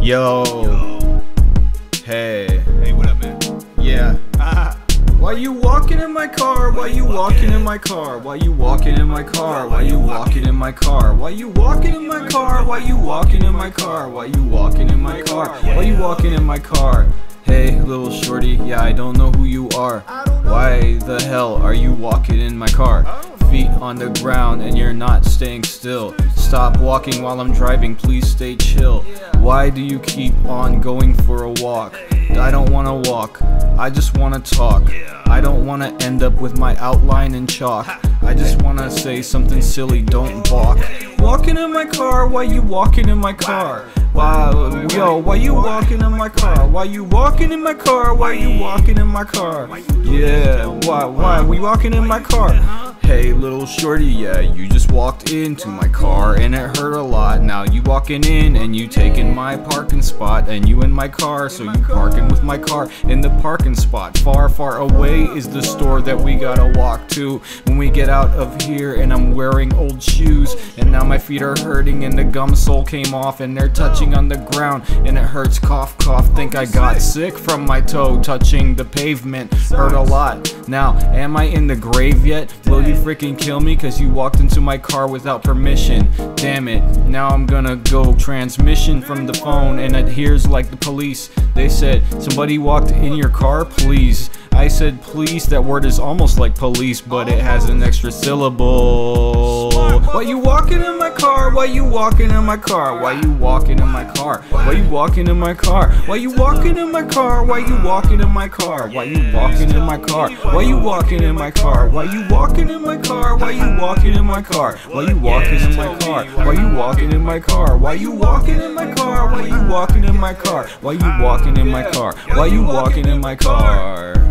Yo. Hey. Hey, what up, man? Yeah. Ah, Why you walking in my car? Why you walking in my car? Why you walking in my car? Why you walking in my car? Why you walking in my car? Why you walking in my car? Why you walking in my car? Why you walking in my car? Hey, little shorty, yeah, I don't know who you are. Why the hell are you walking in my car? Feet on the ground and you're not staying still. Stop walking while I'm driving, please stay chill. Why do you keep on going for a walk? I don't wanna walk, I just wanna talk. I don't wanna end up with my outline in chalk. I just wanna say something silly, don't balk. Walking in my car, why you walking in my car? Why, yo, why you walking in my car? Why you walking in my car? Why you walking in my car? Yeah, why, why we walking in my car? Hey, little shorty, yeah, you just walked into my car and it hurt a lot. Now you walking in and you taking my parking spot and you in my car, so you parking with my car in the parking spot. Far, far away is the store that we gotta walk to when we get out of here. And I'm wearing old shoes and now my feet are hurting and the gum sole came off and they're touching on the ground and it hurts. Cough, cough. Think I got sick from my toe touching the pavement. Hurt a lot. Now, am I in the grave yet? Will you freaking kill me cause you walked into my car without permission? Damn it. Now I'm gonna go transmission from the phone and it hears like the police. They said, somebody walked in your car, please. I said police, that word is almost like police, but it has an extra syllable. Why you walking in my car? Why you walking in my car? Why you walking in my car? Why you walking in my car? Why you walking in my car? Why you walking in my car? Why you walking in my car? Why you walking in my car? Why you walking in my car? Why you walking in my car? Why you walking in my car? Why you walking in my car? Why you walking in my car? Why you walking in my car? Why you walking in my car? Why you walking in my car?